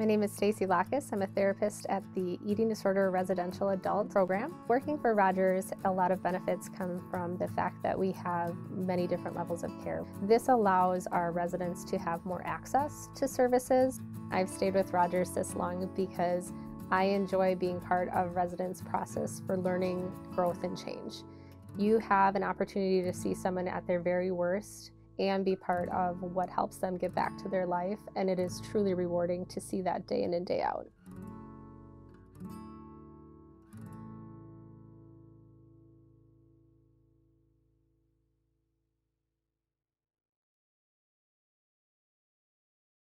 My name is Stacy Lacus. I'm a therapist at the Eating Disorder Residential Adult Program. Working for Rogers, a lot of benefits come from the fact that we have many different levels of care. This allows our residents to have more access to services. I've stayed with Rogers this long because I enjoy being part of residents' process for learning, growth, and change. You have an opportunity to see someone at their very worst and be part of what helps them get back to their life. And it is truly rewarding to see that day in and day out.